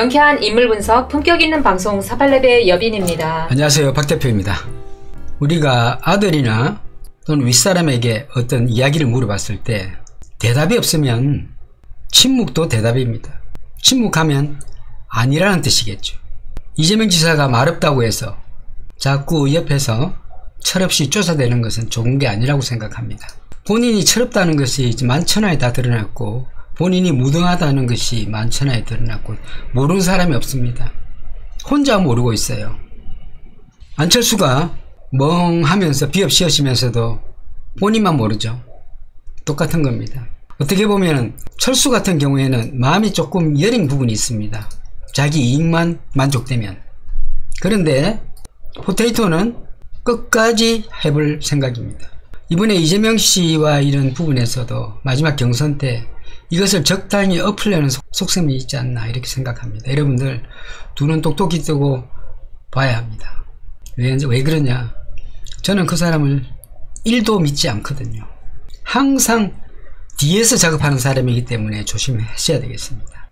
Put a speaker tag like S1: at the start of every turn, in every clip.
S1: 명쾌한 인물 분석, 품격 있는 방송 사팔레의 여빈입니다.
S2: 안녕하세요. 박 대표입니다. 우리가 아들이나 또는 윗사람에게 어떤 이야기를 물어봤을 때 대답이 없으면 침묵도 대답입니다. 침묵하면 아니라는 뜻이겠죠. 이재명 지사가 말없다고 해서 자꾸 옆에서 철없이 쫓아대는 것은 좋은 게 아니라고 생각합니다. 본인이 철없다는 것이 만천하에 다 드러났고 본인이 무등하다는 것이 만천하에 드러났고 모르는 사람이 없습니다. 혼자 모르고 있어요. 안철수가 멍하면서 비업 씌어시면서도 본인만 모르죠. 똑같은 겁니다. 어떻게 보면 철수 같은 경우에는 마음이 조금 여린 부분이 있습니다. 자기 이익만 만족되면. 그런데 포테이토는 끝까지 해볼 생각입니다. 이번에 이재명 씨와 이런 부분에서도 마지막 경선 때 이것을 적당히 엎으려는 속셈이 있지 않나 이렇게 생각합니다. 여러분들 두눈 똑똑히 뜨고 봐야 합니다. 왜, 왜 그러냐? 저는 그 사람을 1도 믿지 않거든요. 항상 뒤에서 작업하는 사람이기 때문에 조심하셔야 되겠습니다.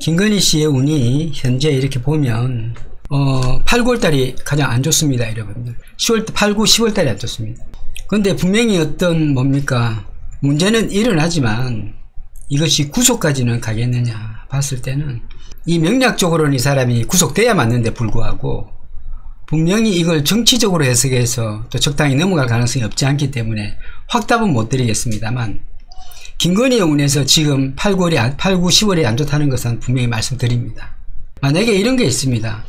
S2: 김건희 씨의 운이 현재 이렇게 보면 어, 8, 9월 달이 가장 안 좋습니다, 여러분들. 10월, 8, 9, 10월 달이 안 좋습니다. 근데 분명히 어떤 뭡니까? 문제는 일어나지만 이것이 구속까지는 가겠느냐 봤을 때는 이 명략적으로는 이 사람이 구속돼야 맞는데 불구하고 분명히 이걸 정치적으로 해석해서 또 적당히 넘어갈 가능성이 없지 않기 때문에 확답은 못 드리겠습니다만 김건희의 운에서 지금 8, 9월이, 8, 9, 10월이 안 좋다는 것은 분명히 말씀드립니다. 만약에 이런 게 있습니다.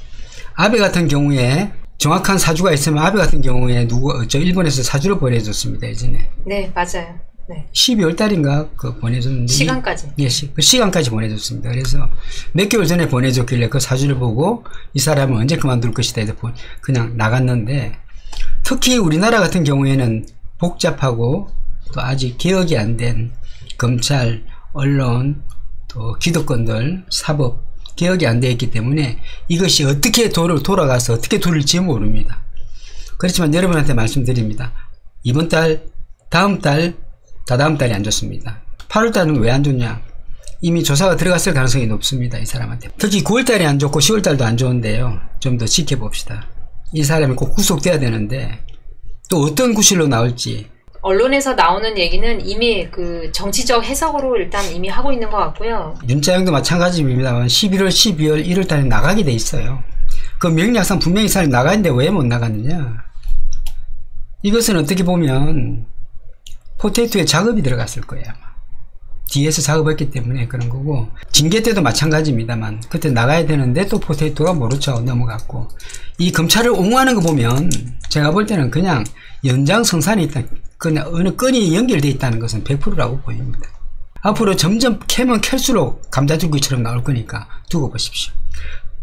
S2: 아베 같은 경우에 정확한 사주가 있으면 아베 같은 경우에 누구 저 일본에서 사주를 보내줬습니다 예전에.
S1: 네 맞아요. 네.
S2: 12월 달인가 그 보내줬는데
S1: 시간까지.
S2: 예, 시, 그 시간까지 보내줬습니다. 그래서 몇 개월 전에 보내줬길래 그 사주를 보고 이 사람은 언제 그만둘 것이다 해서 그냥 나갔는데 특히 우리나라 같은 경우에는 복잡하고 또 아직 개혁이 안 된 검찰, 언론, 또 기득권들, 사법 개혁이 안 되어 있기 때문에 이것이 어떻게 돌을 돌아가서 어떻게 돌을지 모릅니다. 그렇지만 여러분한테 말씀드립니다. 이번 달, 다음 달, 다다음 달이 안 좋습니다. 8월 달은 왜안 좋냐? 이미 조사가 들어갔을 가능성이 높습니다. 이 사람한테. 특히 9월 달이 안 좋고 10월 달도 안 좋은데요. 좀 더 지켜봅시다. 이 사람이 꼭 구속돼야 되는데 또 어떤 구실로 나올지
S1: 언론에서 나오는 얘기는 이미 그 정치적 해석으로 일단 이미 하고 있는 것 같고요.
S2: 윤자영도 마찬가지입니다만 11월, 12월, 1월 달에 나가게 돼 있어요. 그 명약상 분명히 사람이 나가는데 왜 못 나갔느냐? 이것은 어떻게 보면 포테이토에 작업이 들어갔을 거예요. 아마. 뒤에서 작업했기 때문에 그런 거고 징계 때도 마찬가지입니다만 그때 나가야 되는데 또 포테이토가 모르죠 넘어갔고 이 검찰을 옹호하는 거 보면 제가 볼 때는 그냥 연장성산이 있다 그냥 어느 끈이 연결되어 있다는 것은 100%라고 보입니다 앞으로 점점 캐면 캘수록 감자줄기처럼 나올 거니까 두고 보십시오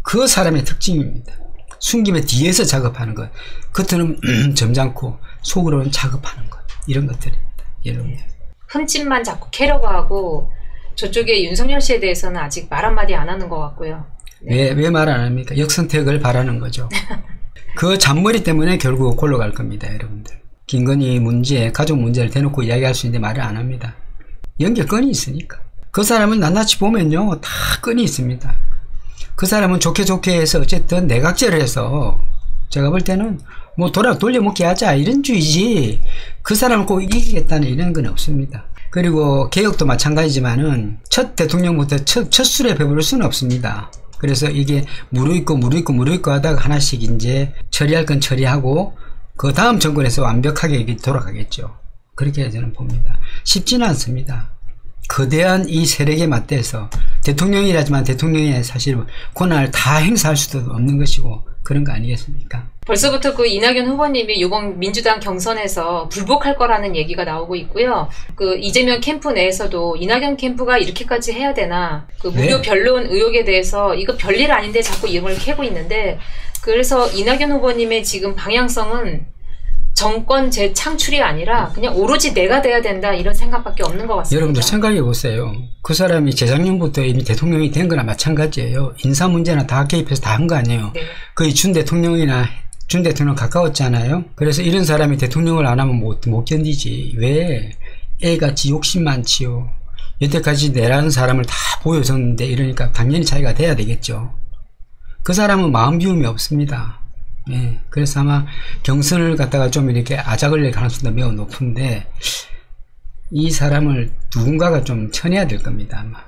S2: 그 사람의 특징입니다 숨김에 뒤에서 작업하는 것 겉으로는 점잖고 속으로는 작업하는 것 이런 것들입 니다 여러분들
S1: 흠집만 자꾸 캐려고 하고 저쪽에 윤석열 씨에 대해서는 아직 말 한마디 안 하는 것 같고요.
S2: 네. 왜말 안 합니까? 역선택을 바라는 거죠. 그 잔머리 때문에 결국 골로 갈 겁니다, 여러분들. 김건희 문제, 가족 문제를 대놓고 이야기할 수 있는데 말을 안 합니다. 연결건이 있으니까. 그 사람은 낱낱이 보면요, 다 끈이 있습니다. 그 사람은 좋게 좋게 해서 어쨌든 내각제를 해서 제가 볼 때는 뭐 돌아 돌려먹기 하자 이런 주의지 그 사람을 꼭 이기겠다는 이런 건 없습니다. 그리고 개혁도 마찬가지지만은 첫 대통령부터 첫, 첫 술에 배부를 수는 없습니다. 그래서 이게 무르익고 무르익고 무르익고 하다가 하나씩 이제 처리할 건 처리하고 그 다음 정권에서 완벽하게 돌아가겠죠. 그렇게 저는 봅니다. 쉽지는 않습니다. 거대한 이 세력에 맞대서 대통령이라지만 대통령의 사실 권한을 다 행사할 수도 없는 것이고 그런 거 아니겠습니까?
S1: 벌써부터 그 이낙연 후보님이 이번 민주당 경선에서 불복할 거라는 얘기가 나오고 있고요. 그 이재명 캠프 내에서도 이낙연 캠프가 이렇게까지 해야 되나 그 무료 네. 변론 의혹에 대해서 이거 별일 아닌데 자꾸 이름을 캐고 있는데 그래서 이낙연 후보님의 지금 방향성은 정권 재창출이 아니라 그냥 오로지 내가 돼야 된다 이런 생각밖에 없는 것 같습니다.
S2: 여러분들 생각해 보세요. 그 사람이 재작년부터 이미 대통령이 된 거나 마찬가지예요. 인사 문제나 다 개입해서 다 한 거 아니에요. 네. 거의 준 대통령이나 준 대통령 가까웠잖아요. 그래서 이런 사람이 대통령을 안 하면 못, 못 견디지. 왜? 애같이 욕심 많지요. 여태까지 내라는 사람을 다 보여줬는데 이러니까 당연히 자기가 돼야 되겠죠. 그 사람은 마음 비움이 없습니다. 예, 그래서 아마 경선을 갖다가 좀 이렇게 아작을 낼 가능성도 매우 높은데 이 사람을 누군가가 좀 쳐내야 될 겁니다 아마.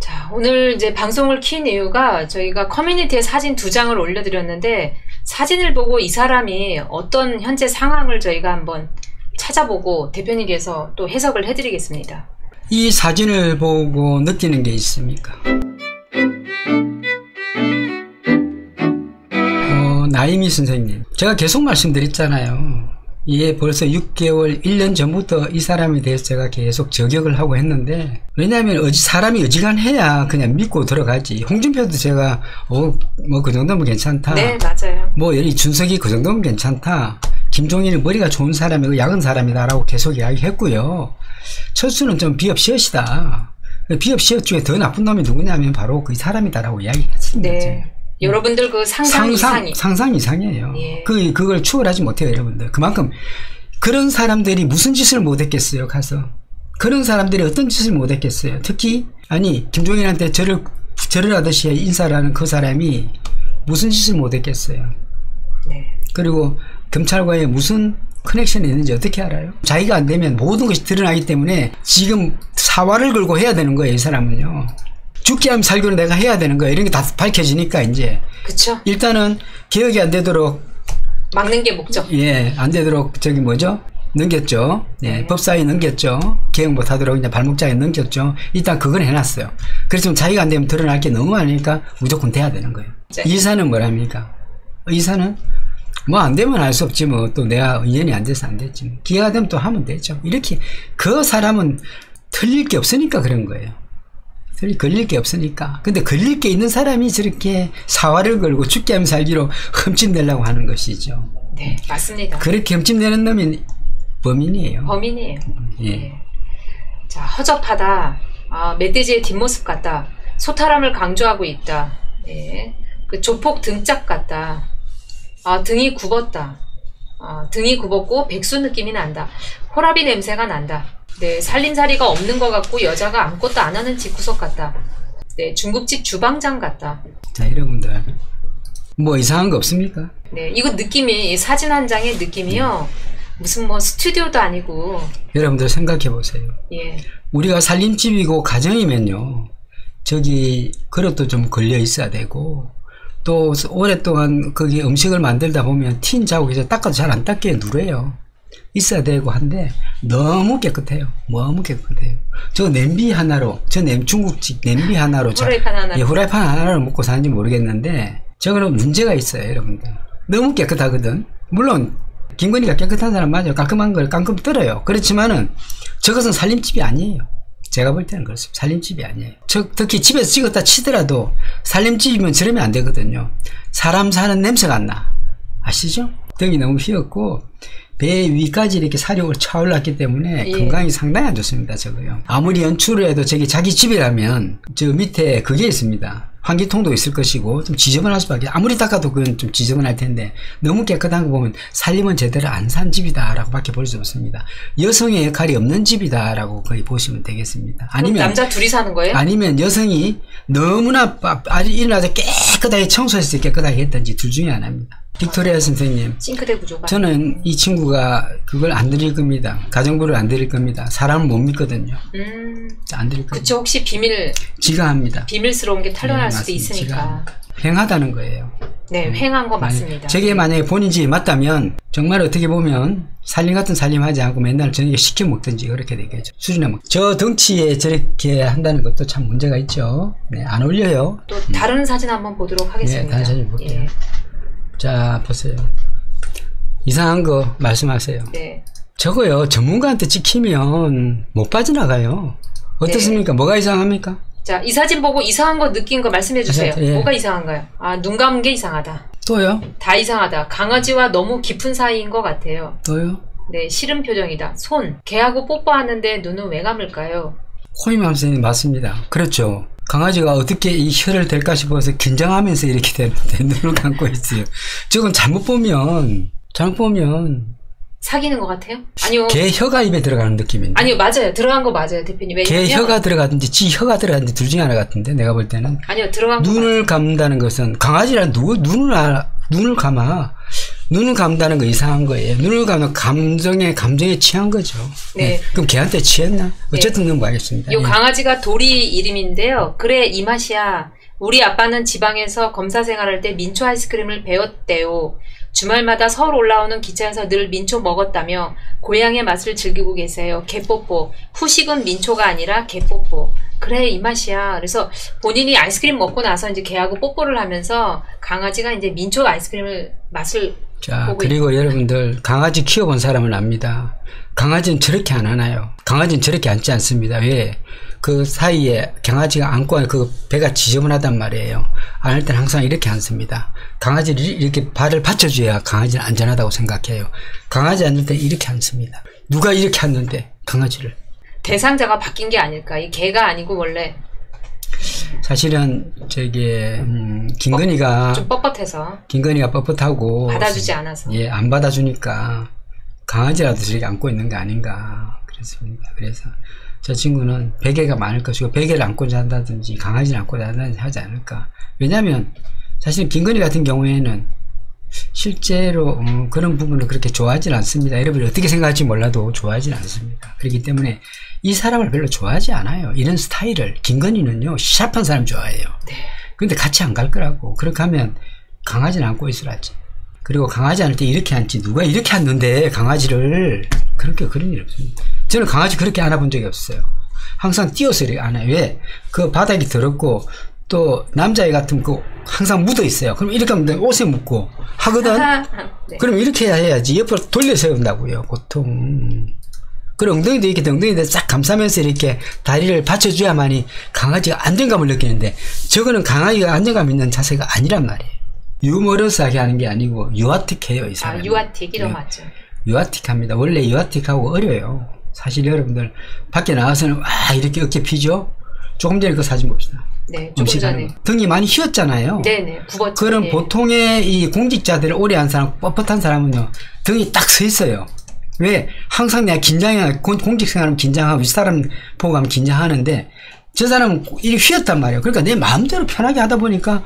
S1: 자, 오늘 이제 방송을 킨 이유가 저희가 커뮤니티에 사진 두 장을 올려드렸는데 사진을 보고 이 사람이 어떤 현재 상황을 저희가 한번 찾아보고 대표님께서 또 해석을 해드리겠습니다.
S2: 이 사진을 보고 느끼는 게 있습니까? 어, 나이미 선생님. 제가 계속 말씀드렸잖아요. 이게 벌써 6개월, 1년 전부터 이 사람에 대해서 제가 계속 저격을 하고 했는데, 왜냐하면 사람이 어지간해야 그냥 믿고 들어가지. 홍준표도 제가, 어, 뭐 그 정도면 괜찮다.
S1: 네, 맞아요.
S2: 뭐, 이 준석이 그 정도면 괜찮다. 김종인은 머리가 좋은 사람이고 약은 사람이다라고 계속 이야기했고요. 철수는 좀 비협시엇이다. 비협시엇 중에 더 나쁜 놈이 누구냐면 바로 그 사람이다라고 이야기했습니다.
S1: 네. 여러분들 그 상상,
S2: 상상
S1: 이상이
S2: 상상 이상이에요.
S1: 예.
S2: 그 그걸 추월하지 못해요, 여러분들. 그만큼 그런 사람들이 무슨 짓을 못했겠어요, 가서 그런 사람들이 어떤 짓을 못했겠어요. 특히 아니 김종인한테 절을 절을 하듯이 인사를 하는 그 사람이 무슨 짓을 못했겠어요.
S1: 네.
S2: 그리고 경찰과의 무슨 커넥션이 있는지 어떻게 알아요? 자기가 안 되면 모든 것이 드러나기 때문에 지금 사활을 걸고 해야 되는 거예요, 이 사람은요. 죽기 하면 살기로 내가 해야 되는 거예요. 이런 게 다 밝혀지니까 이제
S1: 그쵸.
S2: 일단은 개혁이 안 되도록
S1: 막는 게 목적.
S2: 예, 안 되도록 저기 뭐죠? 넘겼죠. 예,
S1: 네.
S2: 법사위 넘겼죠. 개혁 못 하도록 이제 발목장에 넘겼죠. 일단 그건 해놨어요. 좀 자기가 안 되면 드러날 게 너무 많으니까 무조건 돼야 되는 거예요.
S1: 네.
S2: 이사는 뭐랍니까? 이사는 뭐 안 되면 할수 없지 뭐 또 내가 인연이 안 돼서 안 됐지 뭐. 기회가 되면 또 하면 되죠. 이렇게 그 사람은 틀릴 게 없으니까 그런 거예요. 틀릴 걸릴 게 없으니까. 근데 걸릴 게 있는 사람이 저렇게 사활을 걸고 죽게 하면 살기로 흠집내려고 하는 것이죠.
S1: 네, 맞습니다.
S2: 그렇게 흠집내는 놈이 범인이에요.
S1: 범인이에요.
S2: 예.
S1: 자, 허접하다. 아, 멧돼지의 뒷모습 같다. 소탈함을 강조하고 있다. 예. 그 조폭 등짝 같다. 아, 등이 굽었다. 아, 등이 굽었고 백수 느낌이 난다. 호라비 냄새가 난다. 네, 살림살이가 없는 것 같고 여자가 아무것도 안 하는 집구석 같다. 네, 중국집 주방장 같다.
S2: 자, 여러분들. 뭐 이상한 거 없습니까?
S1: 네, 이거 느낌이 이 사진 한 장의 느낌이요. 무슨 뭐 스튜디오도 아니고
S2: 여러분들 생각해 보세요.
S1: 예.
S2: 우리가 살림집이고 가정이면요. 저기 그릇도 좀 걸려 있어야 되고 또 오랫동안 거기 음식을 만들다 보면 틴 자국에서 닦아도 잘 안 닦게 누래요. 있어야 되고 한데 너무 깨끗해요. 너무 깨끗해요. 저 냄비 하나로 저 냄, 중국집 냄비 하나로 자-
S1: 후라이팬 하나로.
S2: 예, 후라이팬 하나를 먹고 사는지 모르겠는데 저거는 문제가 있어요, 여러분들. 너무 깨끗하거든. 물론 김건희가 깨끗한 사람 맞아요. 깔끔한 걸 깔끔 떨어요. 그렇지만은 저것은 살림집이 아니에요. 제가 볼 때는 그렇습니다. 살림집이 아니에요. 저, 특히 집에서 찍었다 치더라도 살림집이면 저러면 안 되거든요. 사람 사는 냄새가 안 나. 아시죠? 등이 너무 휘었고 배 위까지 이렇게 사력을 차올랐기 때문에
S1: 예.
S2: 건강이 상당히 안 좋습니다. 저거요. 아무리 연출을 해도 저기 자기 집이라면 저 밑에 그게 있습니다. 환기통도 있을 것이고 좀 지저분할 수밖에 아무리 닦아도 그건 좀 지저분할 텐데 너무 깨끗한 거 보면 살림은 제대로 안 산 집이다라고 밖에 볼 수 없습니다. 여성의 역할이 없는 집이다라고 거의 보시면 되겠습니다. 아니면
S1: 남자 둘이 사는 거예요?
S2: 아니면 여성이 너무나 빠- 아주 일어나서 깨끗하게 청소해서 깨끗하게 했던지 둘 중에 하나입니다. 빅토리아 선생님,
S1: 싱크대 구조가.
S2: 저는 이 친구가 그걸 안 드릴 겁니다. 가정부를 안 드릴 겁니다. 사람을 못 믿거든요.
S1: 음,
S2: 안 드릴 겁니다.
S1: 그쵸. 혹시 비밀,
S2: 지가 합니다.
S1: 비밀스러운 게 탄로날
S2: 네,
S1: 수도 있으니까.
S2: 횡하다는 거예요.
S1: 네, 횡한 거
S2: 만약-
S1: 맞습니다.
S2: 저게 만약에 본인 집이 맞다면 정말 어떻게 보면 살림 같은 살림 하지 않고 맨날 저녁에 시켜 먹든지 그렇게 되겠죠. 수준에 먹. 저 덩치에 저렇게 한다는 것도 참 문제가 있죠. 네, 안 어울려요.
S1: 또 다른 사진 한번 보도록 하겠습니다.
S2: 네, 다른 사진 볼게요.
S1: 예,
S2: 자, 보세요. 이상한 거 말씀하세요.
S1: 네.
S2: 저거요, 전문가한테 찍히면 못 빠져나가요. 어떻습니까? 뭐가 이상합니까?
S1: 자, 이 사진 보고 이상한 거 느낀 거 말씀해 주세요.
S2: 예.
S1: 뭐가 이상한가요? 아, 눈 감은 게 이상하다.
S2: 또요?
S1: 다 이상하다. 강아지와 너무 깊은 사이인 것 같아요.
S2: 또요?
S1: 네, 싫은 표정이다. 손. 개하고 뽀뽀하는데 눈은 왜 감을까요?
S2: 코이맘 선생님 맞습니다. 그렇죠. 강아지가 어떻게 이 혀를 댈까 싶어서 긴장하면서 이렇게 되는데 눈을 감고 있어요. 저건 잘못 보면, 잘못 보면
S1: 사귀는 것 같아요? 아니요.
S2: 개 혀가 입에 들어가는 느낌인데.
S1: 아니요, 맞아요. 들어간 거 맞아요, 대표님. 왜냐면
S2: 개 혀가 들어가든지 지 혀가 들어가든지 둘 중에 하나 같은데 내가 볼 때는
S1: 아니요, 들어간 거
S2: 눈을 감다는 것은 강아지란 누, 눈을 알- 눈을 감아 눈을 감다는 거 이상한 거예요. 눈을 감는 감정에 감정에 취한 거죠.
S1: 네.
S2: 그럼 걔한테 취했나? 어쨌든 그건 모르겠습니다.
S1: 요
S2: 예.
S1: 강아지가 도리 이름인데요. 그래 이 맛이야. 우리 아빠는 지방에서 검사 생활할 때 민초 아이스크림을 배웠대요. 주말마다 서울 올라오는 기차에서 늘 민초 먹었다며 고향의 맛을 즐기고 계세요. 개뽀뽀. 후식은 민초가 아니라 개뽀뽀. 그래 이 맛이야. 그래서 본인이 아이스크림 먹고 나서 이제 개하고 뽀뽀를 하면서 강아지가 이제 민초 아이스크림을 맛을
S2: 자, 그리고 여러분들 강아지 키워본 사람은 압니다. 강아지는 저렇게 안 하나요? 강아지는 저렇게 앉지 않습니다. 왜? 그 사이에 강아지가 안고 그 배가 지저분하단 말이에요. 안을 땐 항상 이렇게 앉습니다. 강아지를 이렇게 발을 받쳐줘야 강아지는 안전하다고 생각해요. 강아지 앉을 때 이렇게 앉습니다. 누가 이렇게 앉는데 강아지를?
S1: 대상자가 바뀐 게 아닐까. 이 개가 아니고 원래
S2: 사실은 저기 음, 김건희가
S1: 좀 뻣뻣해서
S2: 김건희가 뻣뻣하고
S1: 받아주지 않아서.
S2: 예, 안 받아주니까 강아지라도 저렇게 안고 있는 게 아닌가 그렇습니다. 그래서 저 친구는 베개가 많을 것이고 베개를 안고 잔다든지 강아지를 안고 잔다든지 하지 않을까. 왜냐하면 사실 김건희 같은 경우에는 실제로 음, 그런 부분을 그렇게 좋아하지는 않습니다. 여러분이 어떻게 생각할지 몰라도 좋아하지는 않습니다. 그렇기 때문에 이 사람을 별로 좋아하지 않아요. 이런 스타일을 김건희는요 샤프한 사람 좋아해요. 근데 같이 안 갈 거라고. 그렇게 하면 강아지는 안고 있으라지. 그리고 강아지 앉을 때 이렇게 앉지. 누가 이렇게 앉는데 강아지를 그렇게 그런 일 없습니다. 저는 강아지 그렇게 안아본 적이 없어요. 항상 띄어서 이렇게 안아요. 왜? 그 바닥이 더럽고 또 남자애 같으면 그 항상 묻어 있어요. 그럼 이렇게 하면 옷에 묻고 하거든.
S1: 네.
S2: 그럼 이렇게 해야지. 옆으로 돌려 세운다고요. 보통. 그리고 엉덩이도 이렇게 엉덩이도 싹 감싸면서 이렇게 다리를 받쳐줘야만이 강아지가 안정감을 느끼는데 저거는 강아지가 안정감 있는 자세가 아니란 말이에요. 유머러스하게 하는 게 아니고 유아틱해요, 이
S1: 아,
S2: 사람.
S1: 유아틱 이런
S2: 예.
S1: 맞죠.
S2: 유아틱합니다. 원래 유아틱하고 어려요. 사실 여러분들 밖에 나와서는 와 이렇게 어깨 피죠? 조금 전에 그 사진 봅시다.
S1: 네, 조금 전에.
S2: 거. 등이 많이 휘었잖아요.
S1: 네 네, 굽었죠.
S2: 그런
S1: 예.
S2: 보통의 이 공직자들 오래 한 사람, 뻣뻣한 사람은요, 등이 딱 서 있어요. 왜? 항상 내가 긴장해, 공- 공직생활하면 긴장하고, 이 사람 보고 가면 긴장하는데, 저 사람은 이리 휘었단 말이에요. 그러니까 내 마음대로 편하게 하다 보니까,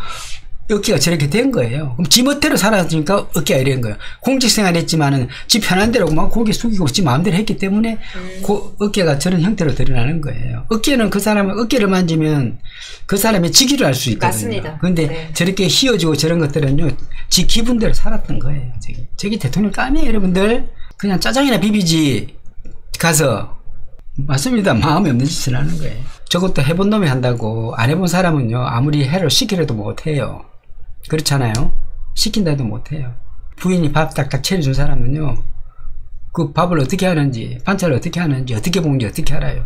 S2: 어깨가 저렇게 된 거예요. 그럼 지 멋대로 살아지니까 어깨가 이런 거예요. 공직생활 했지만은 지 편한 대로 막 고개 숙이고 지 마음대로 했기 때문에 고- 어깨가 저런 형태로 드러나는 거예요. 어깨는 그 사람은 어깨를 만지면 그 사람의 직위를 알 수 있거든요.
S1: 맞습니다.
S2: 근데
S1: 네.
S2: 저렇게 휘어지고 저런 것들은요, 지 기분대로 살았던 거예요. 저기, 저기 대통령 깜이에요, 여러분들. 그냥 짜장이나 비비지 가서 맞습니다. 마음이 없는 짓을 하는 거예요. 저것도 해본 놈이 한다고 안 해본 사람은요 아무리 해를 시키려도 못해요. 그렇잖아요. 시킨다도 못해요. 부인이 밥 딱딱 차려준 사람은요 그 밥을 어떻게 하는지 반찬을 어떻게 하는지 어떻게 먹는지 어떻게 알아요.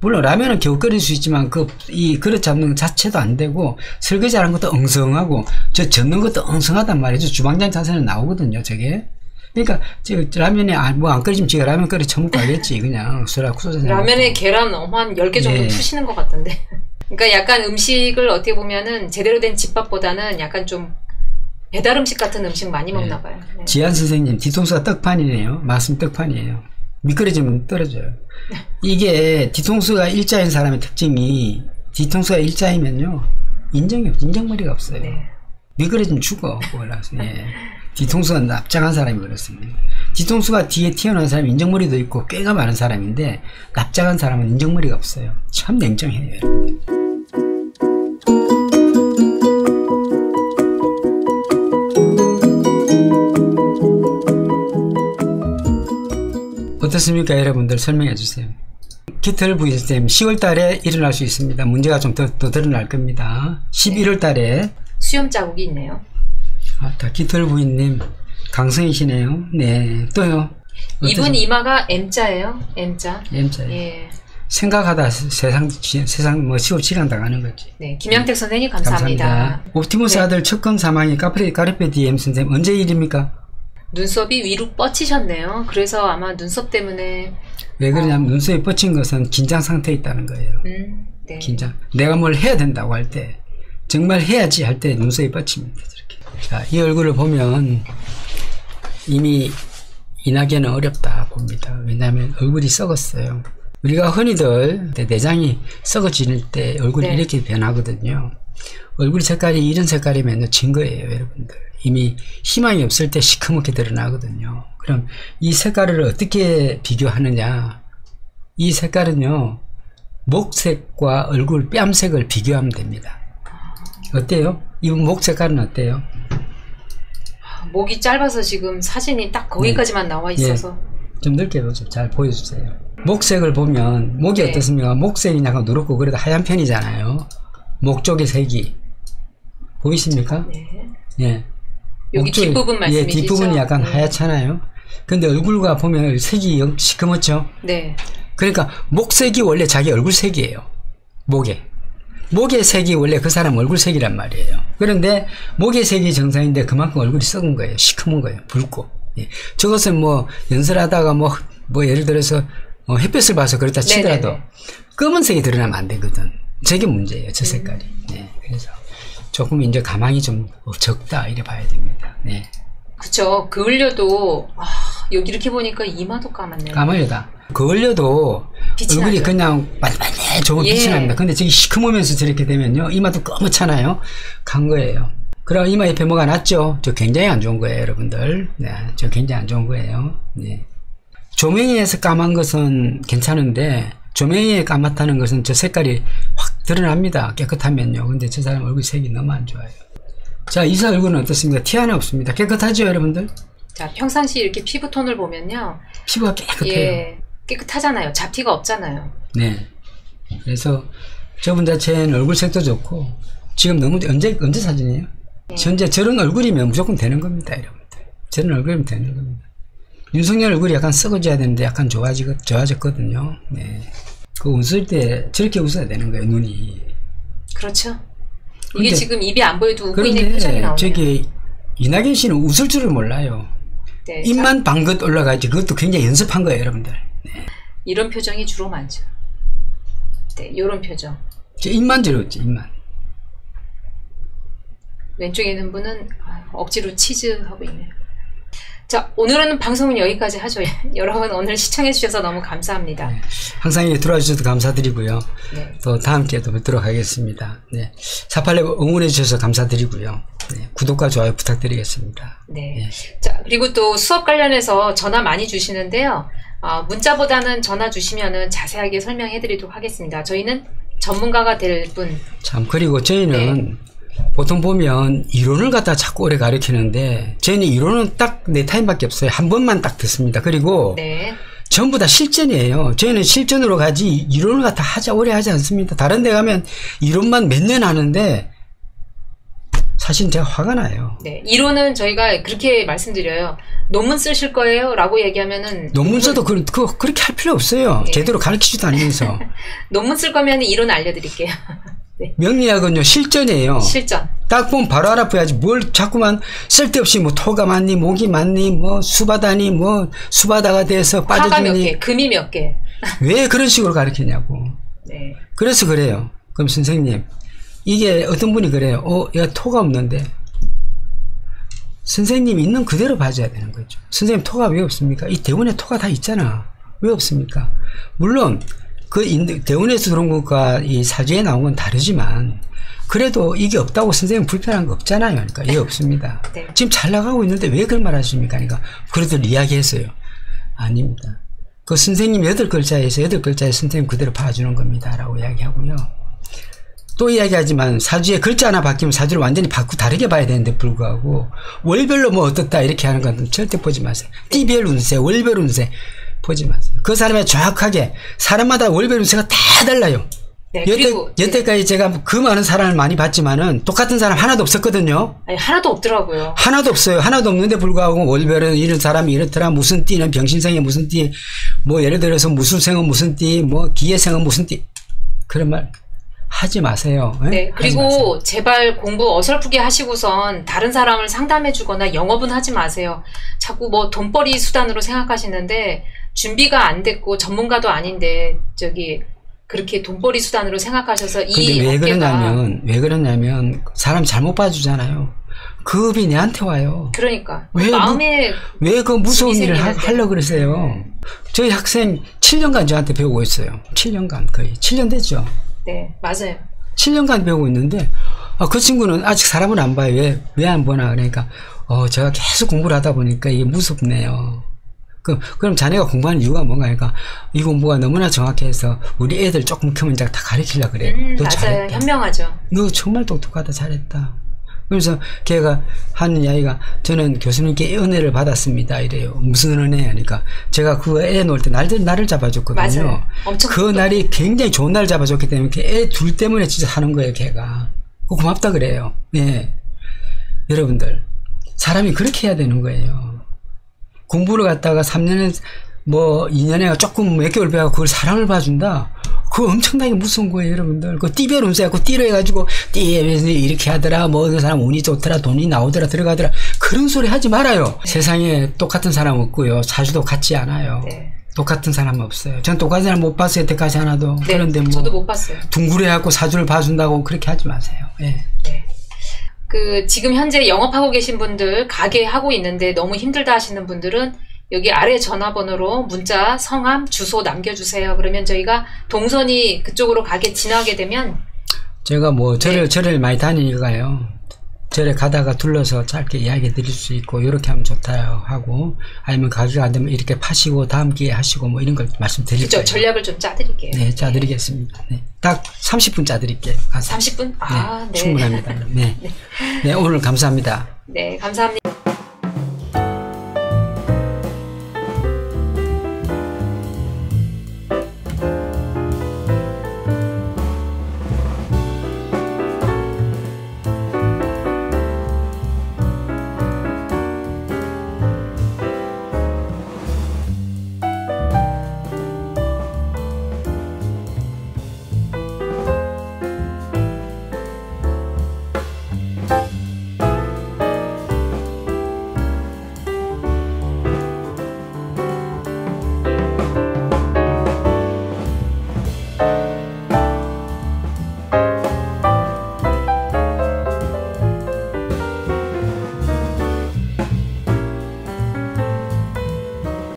S2: 물론 라면은 겨우 끓일 수 있지만 그 이 그릇 잡는 것 자체도 안 되고 설거지하는 것도 엉성하고 저 젓는 것도 엉성하단 말이죠. 주방장 자세는 나오거든요. 저게. 그러니까 저 라면에 뭐안 끓이면 제가 라면 끓여 처먹고 알겠지 그냥 술하고 소주
S1: 라면에 계란 한 10개 정도
S2: 예.
S1: 푸시는 것 같던데. 그러니까 약간 음식을 어떻게 보면은 제대로 된 집밥보다는 약간 좀 배달 음식 같은 음식 많이 먹나 봐요. 네.
S2: 지한 선생님 뒤통수가 떡판이네요. 말씀 떡판이에요. 미끄러지면 떨어져요. 이게 뒤통수가 일자인 사람의 특징이 뒤통수가 일자이면요 인정이 없, 인정머리가 없어요.
S1: 네.
S2: 미끄러지면 죽어. 몰라서 예. 뒤통수가 납작한 사람이 그렇습니다. 뒤통수가 뒤에 튀어나온 사람이 인정머리도 있고 꾀가 많은 사람인데 납작한 사람은 인정머리가 없어요. 참 냉정해요. 여러분. 어떻습니까 여러분들 설명해 주세요. 깃털 부위스템 10월 달에 일어날 수 있습니다. 문제가 좀 더 더 드러날 겁니다. 11월 달에
S1: 수염 자국이 있네요.
S2: 아따 깃털 부인님 강성이시네요. 네 또요.
S1: 이분 이마가 M자예요. M자.
S2: M자
S1: 예.
S2: 생각하다 세상 세상 뭐 시골 치랑 당하는 거지.
S1: 네. 김양택 선생님 감사합니다.
S2: 옵티머스
S1: 네.
S2: 아들 첫건 사망이 카페 카르페 디엠 선생님 언제 일입니까?
S1: 눈썹이 위로 뻗치셨네요. 그래서 아마 눈썹 때문에
S2: 왜 그러냐면 눈썹이 뻗친 것은 긴장 상태에 있다는 거예요.
S1: 음, 네.
S2: 긴장. 내가 뭘 해야 된다고 할 때, 정말 해야지 할 때 눈썹이 뻗칩니다. 자, 이 얼굴을 보면 이미 이낙연은 어렵다 봅니다. 왜냐하면 얼굴이 썩었어요. 우리가 흔히들 내장이 썩어지는 때 얼굴이
S1: 네.
S2: 이렇게 변하거든요. 얼굴 색깔이 이런 색깔이면 진 거예요, 여러분들. 이미 희망이 없을 때 시커멓게 드러나거든요. 그럼 이 색깔을 어떻게 비교하느냐? 이 색깔은요, 목색과 얼굴 뺨색을 비교하면 됩니다. 어때요? 이 목 색깔은 어때요?
S1: 목이 짧아서 지금 사진이 딱 거기까지만 나와 있어서
S2: 좀 넓게 보죠. 잘 보여주세요. 목색을 보면 목이
S1: 네.
S2: 어떻습니까? 목색이 약간 누렇고 그래도 하얀 편이잖아요. 목 쪽의 색이 보이십니까?
S1: 네.
S2: 예.
S1: 여기
S2: 목 쪽이-
S1: 뒷부분 말씀이시죠?
S2: 예, 뒷부분이 약간
S1: 네.
S2: 하얗잖아요. 근데 얼굴과 보면 색이 영- 시커멓죠?
S1: 네.
S2: 그러니까 목색이 원래 자기 얼굴 색이에요. 목에. 목의 색이 원래 그 사람 얼굴 색이란 말이에요. 그런데 목의 색이 정상인데 그만큼 얼굴이 썩은 거예요. 시커먼 거예요. 붉고. 예. 저것은 뭐 연설하다가 뭐, 뭐 예를 들어서 어, 햇볕을 봐서 그렇다 치더라도
S1: 네네네.
S2: 검은색이 드러나면 안 되거든. 저게 문제예요. 저 색깔이. 네. 그래서 조금 이제 가망이 좀 적다 이래 봐야 됩니다. 네.
S1: 그쵸. 그을려도 아, 여기 이렇게 보니까 이마도 까맣네요.
S2: 까마려다. 그을려도
S1: 빛이
S2: 얼굴이
S1: 나죠.
S2: 그냥 반반해 좋은
S1: 예.
S2: 빛이 납니다. 근데 저기 시커매면서 저렇게 되면요. 이마도 검맣잖아요. 간 거예요. 그럼 이마 옆에 뭐가 났죠? 저 굉장히 안 좋은 거예요, 여러분들. 네. 저 굉장히 안 좋은 거예요. 네. 조명에서 까만 것은 괜찮은데, 조명에 까맣다는 것은 저 색깔이 확 드러납니다. 깨끗하면요. 근데 저 사람 얼굴 색이 너무 안 좋아요. 자, 이사 얼굴은 어떻습니까? 티 하나 없습니다. 깨끗하죠, 여러분들?
S1: 자, 평상시 이렇게 피부 톤을 보면요.
S2: 피부가 깨끗해요.
S1: 예. 깨끗하잖아요. 잡티가 없잖아요.
S2: 네. 그래서 저분 자체는 얼굴색도 좋고 지금 너무 언제 언제 사진이에요? 현재 저런 얼굴이면 무조건 되는 겁니다, 여러분들. 저런 얼굴이면 되는 겁니다. 윤석열 얼굴이 약간 썩어져야 되는데 약간 좋아지 좋아졌거든요. 네. 그 웃을 때 저렇게 웃어야 되는 거예요, 눈이.
S1: 그렇죠. 이게
S2: 근데-
S1: 지금 입이 안 보여도 웃고 있는 표정이 나오네요.
S2: 저기 이낙연 씨는 웃을 줄을 몰라요.
S1: 네,
S2: 입만 방긋 올라가지 그것도 굉장히 연습한 거예요, 여러분들.
S1: 이런 표정이 주로 많죠. 네, 이런 표정.
S2: 저 입만 저렸지, 입만.
S1: 왼쪽에 있는 분은 아, 억지로 치즈하고 있네요. 자, 오늘은 방송은 여기까지 하죠. 여러분 오늘 시청해 주셔서 너무 감사합니다.
S2: 항상 이렇게 들어와 주셔서 감사드리고요.
S1: 네.
S2: 또 다음 기회에 또 뵙도록 하겠습니다. 네. 486 응원해 주셔서 감사드리고요. 네. 구독과 좋아요 부탁드리겠습니다.
S1: 네. 자, 그리고 또 수업 관련해서 전화 많이 주시는데요. 아, 문자보다는 전화 주시면은 자세하게 설명해 드리도록 하겠습니다. 저희는 전문가가 될 분.
S2: 참 그리고 저희는 보통 보면 이론을 갖다 자꾸 오래 가르치는데 저희는 이론은 딱 네 타임밖에 없어요. 한 번만 딱 듣습니다. 그리고
S1: 네.
S2: 전부 다 실전이에요. 저희는 실전으로 가지 이론을 갖다 하자 오래 하지 않습니다. 다른 데 가면 이론만 몇 년 하는데 사실 제가 화가 나요.
S1: 네. 이론은 저희가 그렇게 말씀드려요. 논문 쓰실 거예요? 라고 얘기하면은
S2: 논문 써도 그, 그, 그렇게 할 필요 없어요.
S1: 예.
S2: 제대로 가르치지도 않으면서.
S1: 논문 쓸 거면 이론 알려드릴게요.
S2: 명리학은요, 실전이에요.
S1: 실전.
S2: 딱 보면 바로 알아봐야지. 뭘 자꾸만 쓸데없이 뭐 토가 많니, 목이 많니, 뭐 수바다니, 뭐 수바다가 돼서
S1: 화가 몇
S2: 빠져주니.
S1: 개, 금이 몇 개.
S2: 왜 그런 식으로 가르치냐고.
S1: 네.
S2: 그래서 그래요. 그럼 선생님, 이게 어떤 분이 그래요. 어, 얘가 토가 없는데. 선생님 있는 그대로 봐줘야 되는 거죠. 선생님 토가 왜 없습니까? 이 대원에 토가 다 있잖아. 왜 없습니까? 물론 그 인- 대원에서 들어온 것과 이 사주에 나온 건 다르지만 그래도 이게 없다고 선생님 불편한 거 없잖아요. 그러니까 이게 없습니다.
S1: 네.
S2: 지금 잘 나가고 있는데 왜 그런 말 하십니까? 그러니까 그래도 이야기했어요. 아닙니다. 그 선생님 여덟 글자에서 여덟 글자에 선생님 그대로 봐주는 겁니다. 라고 이야기하고요. 또 이야기하지만 사주에 글자 하나 바뀌면 사주를 완전히 바꾸 다르게 봐야 되는데 불구하고 월별로 뭐 어떻다 이렇게 하는 건 절대 보지 마세요. 띠별 운세, 월별 운세 보지 마세요. 그 사람의 정확하게 사람마다 월별 운세가 다 달라요.
S1: 네.
S2: 여태,
S1: 그리고
S2: 여태까지 제가 그 많은 사람을 많이 봤지만은 똑같은 사람 하나도 없었거든요.
S1: 아니, 하나도 없더라고요.
S2: 하나도 없어요. 하나도 없는데 불구하고 월별은 이런 사람이 이렇더라. 무슨 띠는 병신생이 무슨 띠, 뭐 예를 들어서 무슨 생은 무슨 띠, 뭐 기예생은 무슨 띠. 그런 말 하지 마세요. 예?
S1: 네.
S2: 마세요.
S1: 그리고 제발 공부 어설프게 하시고선 다른 사람을 상담해 주거나 영업은 하지 마세요. 자꾸 뭐 돈벌이 수단으로 생각하시는데 준비가 안 됐고 전문가도 아닌데 저기 그렇게 돈벌이 수단으로 생각하셔서 이
S2: 근데 왜 그러냐면, 왜 그러냐면, 사람 잘못 봐주잖아요. 그 업이 내한테 와요.
S1: 그러니까
S2: 왜
S1: 마음에
S2: 왜 그 무서운 일을 하. 하려고 그러세요? 저희 학생 7년간 저한테 배우고 있어요. 7년간 거의. 7년 됐죠?
S1: 네 맞아요.
S2: 7년간 배우고 있는데 아, 그 친구는 아직 사람을 안 봐요. 왜 왜 안 보나 그러니까 어 제가 계속 공부를 하다 보니까 이게 무섭네요. 그 그럼 자네가 공부하는 이유가 뭔가 그러니까 이 공부가 너무나 정확해서 우리 애들 조금 크면 이제 다 가르치려 그래요.
S1: 음,
S2: 너
S1: 맞아요.
S2: 잘했다.
S1: 현명하죠.
S2: 너 정말 똑똑하다 잘했다. 그래서 걔가 하는 이야기가 저는 교수님께 은혜를 받았습니다 이래요. 무슨 은혜 하니까 제가 그 애 놓을 때 날, 나를 잡아줬거든요.
S1: 맞아요. 엄청
S2: 그 날이 굉장히 좋은 날 잡아줬기 때문에 애 둘 때문에 진짜 사는 거예요 걔가. 그 고맙다 그래요. 예. 여러분들 사람이 그렇게 해야 되는 거예요. 공부를 갖다가 3년에 뭐 2년에 조금 몇 개월 배워 그걸 사랑을 봐준다. 그거 엄청나게 무서운 거예요, 여러분들. 그 띠별 운세 갖고 띠로 해가지고 띠에서 이렇게 하더라, 뭐 어느 사람 운이 좋더라, 돈이 나오더라, 들어가더라. 그런 소리 하지 말아요. 세상에 똑같은 사람 없고요. 자주도 같지 않아요.
S1: 네.
S2: 똑같은 사람 없어요. 전 똑같은 사람 못 봤어요, 여태까지 하나도.
S1: 네,
S2: 그런데 뭐
S1: 저도 못 봤어요.
S2: 둥그레갖고 사주를 봐준다고 그렇게 하지 마세요. 예.
S1: 네. 그 지금 현재 영업하고 계신 분들 가게 하고 있는데 너무 힘들다 하시는 분들은 여기 아래 전화번호로 문자 성함 주소 남겨주세요. 그러면 저희가 동선이 그쪽으로 가게 지나게 되면
S2: 제가 뭐 절을
S1: 네.
S2: 절을 많이 다니니까요. 절에 가다가 둘러서 짧게 이야기 드릴 수 있고 이렇게 하면 좋다 하고 아니면 가게가 안 되면 이렇게 파시고 다음 기회에 하시고 뭐 이런 걸 말씀드릴
S1: 그쪽
S2: 거예요.
S1: 전략을 좀 짜드릴게요.
S2: 네, 짜드리겠습니다. 네. 딱 30분 짜드릴게요. 가서.
S1: 30분?
S2: 네,
S1: 아, 네.
S2: 충분합니다. 네. 네, 오늘 감사합니다.
S1: 네, 감사합니다.